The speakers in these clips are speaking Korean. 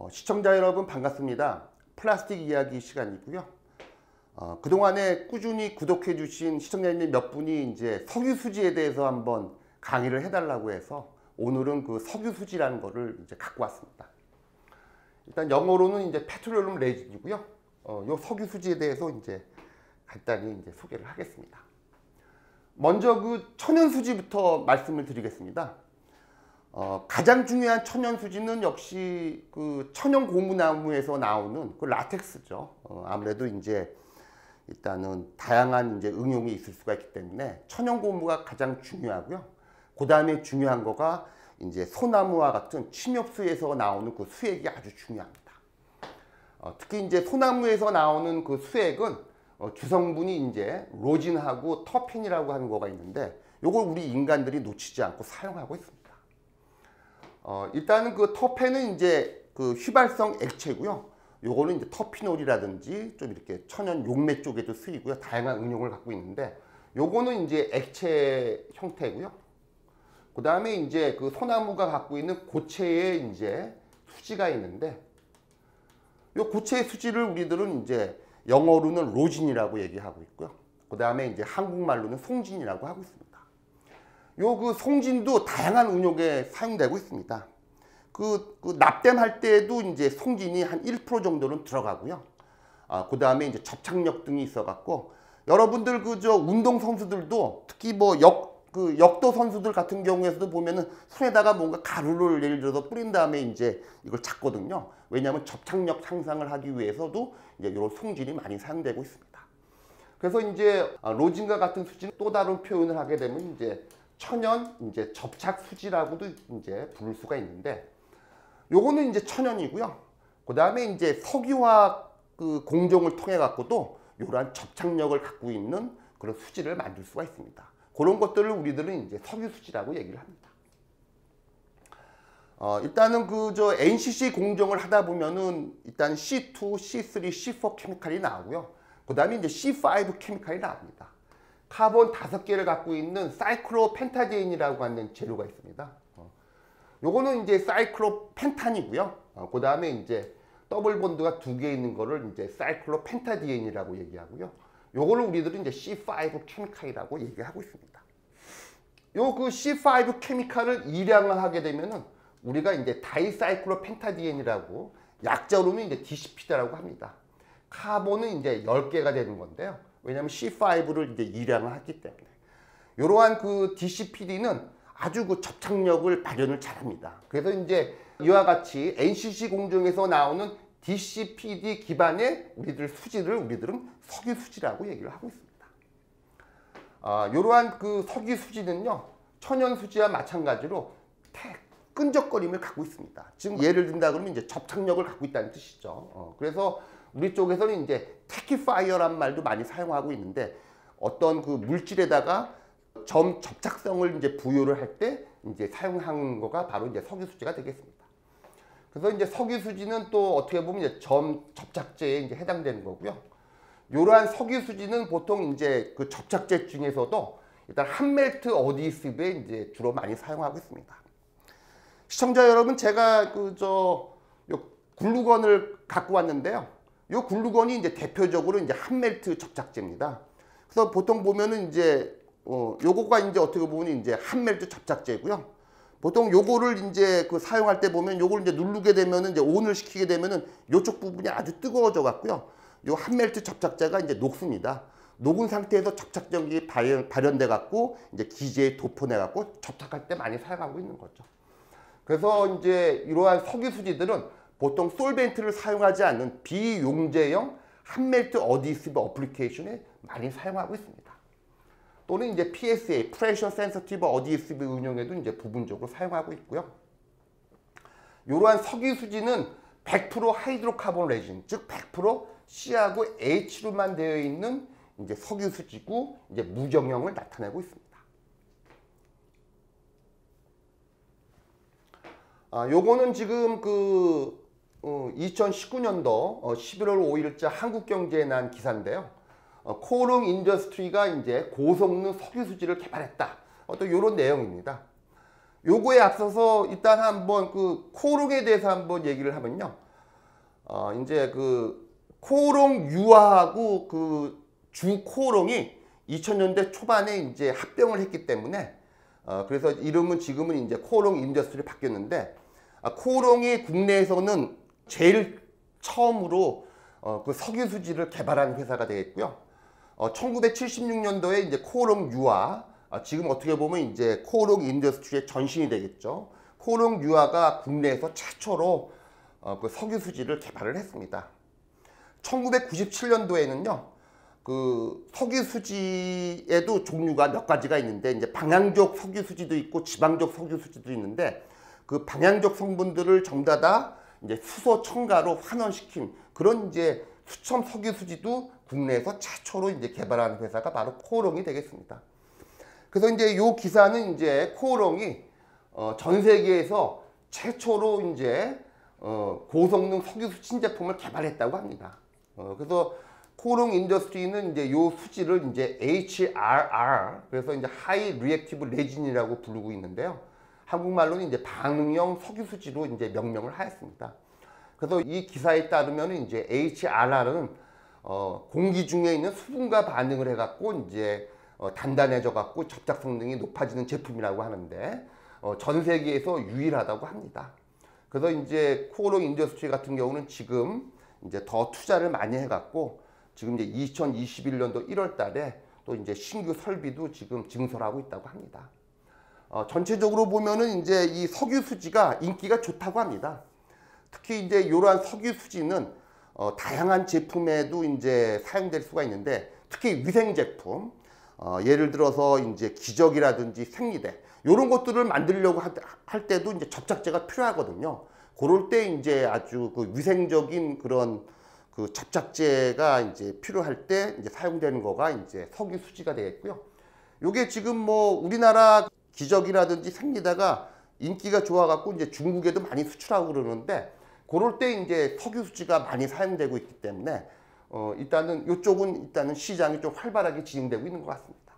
어, 시청자 여러분 반갑습니다. 플라스틱 이야기 시간이고요. 어, 그동안에 꾸준히 구독해 주신 시청자님 몇 분이 이제 석유 수지에 대해서 한번 강의를 해달라고 해서 오늘은 그 석유 수지라는 거를 이제 갖고 왔습니다. 일단 영어로는 이제 페트롤룸 레진이고요. 어, 요 석유 수지에 대해서 이제 간단히 이제 소개를 하겠습니다. 먼저 그 천연 수지부터 말씀을 드리겠습니다. 어, 가장 중요한 천연 수지는 역시 그 천연 고무나무에서 나오는 그 라텍스죠. 어, 아무래도 이제 일단은 다양한 이제 응용이 있을 수가 있기 때문에 천연 고무가 가장 중요하고요. 그 다음에 중요한 거가 이제 소나무와 같은 침엽수에서 나오는 그 수액이 아주 중요합니다. 어, 특히 이제 소나무에서 나오는 그 수액은 어, 주성분이 이제 로진하고 터펜이라고 하는 거가 있는데 이걸 우리 인간들이 놓치지 않고 사용하고 있습니다. 어, 일단은 그 터펜은 이제 그 휘발성 액체고요. 요거는 이제 터피놀이라든지 좀 이렇게 천연 용매 쪽에도 쓰이고요. 다양한 응용을 갖고 있는데 요거는 이제 액체 형태고요. 그 다음에 이제 그 소나무가 갖고 있는 고체의 이제 수지가 있는데 요 고체의 수지를 우리들은 이제 영어로는 로진이라고 얘기하고 있고요. 그 다음에 이제 한국말로는 송진이라고 하고 있습니다. 요 그 송진도 다양한 운용에 사용되고 있습니다. 그, 그 납땜할 때도 이제 송진이 한 1% 정도는 들어가고요. 아, 그 다음에 이제 접착력 등이 있어갖고 여러분들 그 저 운동 선수들도 특히 뭐 역 그 역도 선수들 같은 경우에서도 보면은 손에다가 뭔가 가루를 예를 들어서 뿌린 다음에 이제 이걸 잡거든요. 왜냐하면 접착력 향상을 하기 위해서도 이제 이런 송진이 많이 사용되고 있습니다. 그래서 이제 아, 로진과 같은 수지는 또 다른 표현을 하게 되면 이제 천연 이제 접착 수지라고도 이제 부를 수가 있는데 요거는 이제 천연이고요. 그 다음에 이제 석유화 그 공정을 통해 갖고도 이러한 접착력을 갖고 있는 그런 수지를 만들 수가 있습니다. 그런 것들을 우리들은 이제 석유 수지라고 얘기를 합니다. 어, 일단은 그 저 NCC 공정을 하다 보면은 일단 C2, C3, C4 케미칼이 나오고요. 그 다음에 이제 C5 케미칼이 나옵니다. 카본 다섯 개를 갖고 있는 cyclopentadiene이라고 하는 재료가 있습니다. 어. 요거는 이제 cyclopentane이고요. 어, 그 다음에 이제 double bond가 두 개 있는 거를 이제 cyclopentadiene이라고 얘기하고요. 요거를 우리들은 이제 C5 케미칼이라고 얘기하고 있습니다. 요 그 C5 케미칼을 일양을 하게 되면은 우리가 이제 dicyclopentadiene이라고 약자로는 이제 DCP라고 합니다. 카본은 이제 10개가 되는 건데요. 왜냐하면 C5를 이제 일양을 했기 때문에 이러한 그 DCPD는 아주 그 접착력을 발현을 잘합니다. 그래서 이제 이와 같이 NCC 공정에서 나오는 DCPD 기반의 우리들 수지를 우리들은 석유 수지라고 얘기를 하고 있습니다. 아, 이러한 그 석유 수지는요 천연 수지와 마찬가지로 끈적거림을 갖고 있습니다. 지금 예를 든다 그러면 이제 접착력을 갖고 있다는 뜻이죠. 어, 그래서 우리 쪽에서는 이제 테키파이어란 말도 많이 사용하고 있는데 어떤 그 물질에다가 점 접착성을 이제 부여를 할 때 이제 사용한 거가 바로 이제 석유 수지가 되겠습니다. 그래서 이제 석유 수지는 또 어떻게 보면 이제 점 접착제에 이제 해당되는 거고요. 이러한 석유 수지는 보통 이제 그 접착제 중에서도 일단 한멜트 어디시브에 이제 주로 많이 사용하고 있습니다. 시청자 여러분 제가 그 저 글루건을 갖고 왔는데요. 이 글루건이 이제 대표적으로 이제 한멜트 접착제입니다. 그래서 보통 보면은 이제 어 요거가 이제 어떻게 보면 이제 한멜트 접착제고요. 보통 요거를 이제 그 사용할 때 보면 요걸 이제 누르게 되면은 이제 온을 시키게 되면은 요쪽 부분이 아주 뜨거워져 갖고요. 요 한멜트 접착제가 이제 녹습니다. 녹은 상태에서 접착력이 발현, 발현돼 갖고 이제 기재에 도포내 갖고 접착할 때 많이 사용하고 있는 거죠. 그래서 이제 이러한 석유 수지들은 보통 솔벤트를 사용하지 않는 비용제형 한멜트 어디시브 어플리케이션에 많이 사용하고 있습니다. 또는 이제 PSA, Pressure Sensitive Adhesive 응용에도 이제 부분적으로 사용하고 있고요. 이러한 석유 수지는 100% hydrocarbon resin, 즉 100% C하고 H로만 되어 있는 이제 석유 수지고 이제 무정형을 나타내고 있습니다. 아, 요거는 지금 그 어, 2019년도 어, 11월 5일자 한국경제에 난 기사인데요. 어, 코오롱 인더스트리가 이제 고성능 석유 수지를 개발했다. 어떤 이런 내용입니다. 요거에 앞서서 일단 한번 그 코오롱에 대해서 한번 얘기를 하면요. 어, 이제 그 코오롱 유화하고 그 주코오롱이 2000년대 초반에 이제 합병을 했기 때문에 어, 그래서 이름은 지금은 이제 코오롱 인더스트리 바뀌었는데 아, 코오롱이 국내에서는 제일 처음으로 어, 그 석유 수지를 개발한 회사가 되겠고요. 어, 1976년도에 이제 코오롱 유화 아, 지금 어떻게 보면 이제 코오롱 인더스트리의 전신이 되겠죠. 코오롱 유화가 국내에서 최초로 어, 그 석유 수지를 개발을 했습니다. 1997년도에는요. 그 석유 수지에도 종류가 몇 가지가 있는데 이제 방향족 석유 수지도 있고 지방족 석유 수지도 있는데 그 방향족 성분들을 전부 다 이제 수소 첨가로 환원시킨 그런 이제 수첨 석유 수지도 국내에서 최초로 이제 개발한 회사가 바로 코오롱이 되겠습니다. 그래서 이제 요 기사는 이제 코오롱이 어, 전 세계에서 최초로 이제 어, 고성능 석유 신제품을 개발했다고 합니다. 어, 그래서 코오롱 인더스트리는 이제 요 수지를 이제 HRR 그래서 이제 high reactive resin이라고 부르고 있는데요. 한국말로는 이제 반응형 석유 수지로 이제 명명을 하였습니다. 그래서 이 기사에 따르면 이제 HRR은 어, 공기 중에 있는 수분과 반응을 해갖고 이제 어, 단단해져 갖고 접착 성능이 높아지는 제품이라고 하는데 어, 전 세계에서 유일하다고 합니다. 그래서 이제 코오롱 인더스트리 같은 경우는 지금 이제 더 투자를 많이 해갖고 지금 이제 2021년도 1월 달에 또 이제 신규 설비도 지금 증설하고 있다고 합니다. 어, 전체적으로 보면은 이제 이 석유 수지가 인기가 좋다고 합니다. 특히 이제 이러한 석유 수지는 어, 다양한 제품에도 이제 사용될 수가 있는데 특히 위생 제품, 어, 예를 들어서 이제 기적이라든지 생리대 이런 것들을 만들려고 할 때도 이제 접착제가 필요하거든요. 그럴 때 이제 아주 그 위생적인 그런 그 접착제가 이제 필요할 때 이제 사용되는 거가 이제 석유 수지가 되겠고요. 요게 지금 뭐 우리나라 기저귀라든지 생리대가 인기가 좋아갖고 이제 중국에도 많이 수출하고 그러는데 그럴 때 이제 석유 수지가 많이 사용되고 있기 때문에 어 일단은 이쪽은 일단은 시장이 좀 활발하게 진행되고 있는 것 같습니다.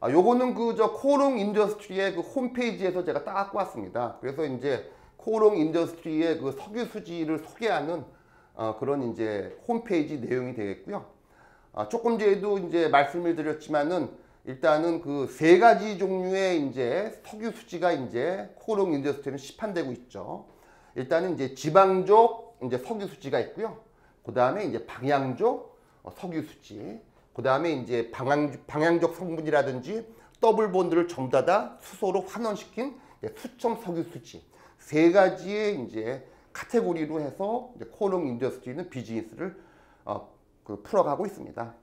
아, 요거는 그 저 코오롱 인더스트리의 그 홈페이지에서 제가 딱 갖고 왔습니다. 그래서 이제 코오롱 인더스트리의 그 석유 수지를 소개하는 어, 그런 이제 홈페이지 내용이 되겠고요. 아, 조금 전에도 이제 말씀을 드렸지만은 일단은 그 세 가지 종류의 이제 석유 수지가 이제 코오롱 인더스트리는 시판되고 있죠. 일단은 이제 지방족 이제 석유 수지가 있고요. 그 다음에 이제 방향족 어, 석유 수지. 그 다음에 이제 방향, 방향족 성분이라든지 double bond를 전부 다 수소로 환원시킨 수첨 석유 수지 세 가지의 이제 카테고리로 해서 코오롱 인더스트리는 비즈니스를 어, 그 풀어가고 있습니다.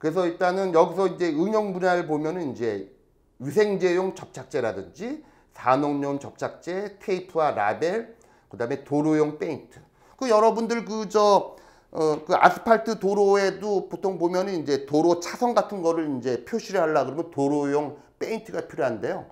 그래서 일단은 여기서 이제 응용 분야를 보면은 이제 위생제용 접착제라든지 산업용 접착제, 테이프와 라벨, 그다음에 도로용 페인트. 그 여러분들 그저 어, 그 아스팔트 도로에도 보통 보면은 이제 도로 차선 같은 거를 이제 표시를 하려 그러면 도로용 페인트가 필요한데요.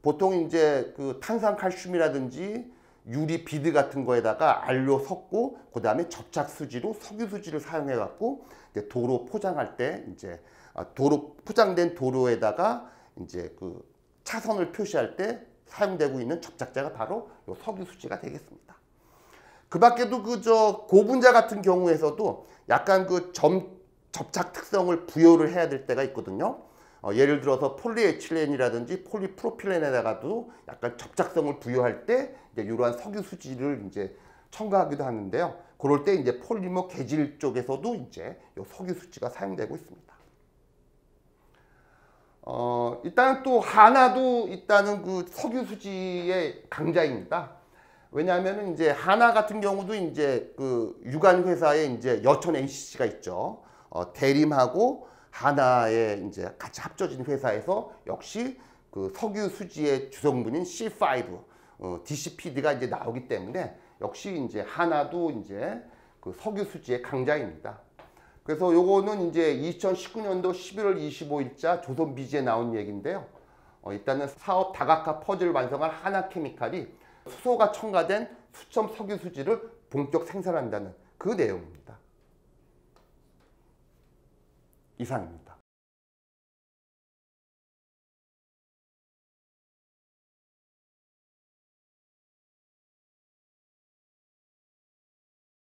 보통 이제 그 탄산칼슘이라든지 유리 비드 같은 거에다가 안료 섞고 그 다음에 접착 수지로 석유 수지를 사용해 갖고 도로 포장할 때 이제 아, 도로 포장된 도로에다가 이제 그 차선을 표시할 때 사용되고 있는 접착제가 바로 요 석유 수지가 되겠습니다. 그 밖에도 그 저 고분자 같은 경우에서도 약간 그 점, 접착 특성을 부여를 해야 될 때가 있거든요. 어, 예를 들어서 폴리에틸렌이라든지 폴리프로필렌에다가도 약간 접착성을 부여할 때 이제 이러한 석유 수지를 이제 첨가하기도 하는데요. 그럴 때 이제 폴리머 개질 쪽에서도 이제 이 석유 수지가 사용되고 있습니다. 어, 일단 또 하나도 일단은 그 석유 수지의 강자입니다. 왜냐하면 이제 하나 같은 경우도 이제 그 유관 회사에 이제 여천 NCC가 있죠. 어, 대림하고 하나에 이제 같이 합쳐진 회사에서 역시 그 석유 수지의 주성분인 C5, 어, DCPD가 이제 나오기 때문에 역시 이제 하나도 이제 그 석유 수지의 강자입니다. 그래서 요거는 이제 2019년도 11월 25일자 조선 비지에 나온 얘기인데요. 어, 일단은 사업 다각화 퍼즐 완성한 하나 케미칼이 수소가 첨가된 수첨 석유 수지를 본격 생산한다는 그 내용입니다. 이상입니다.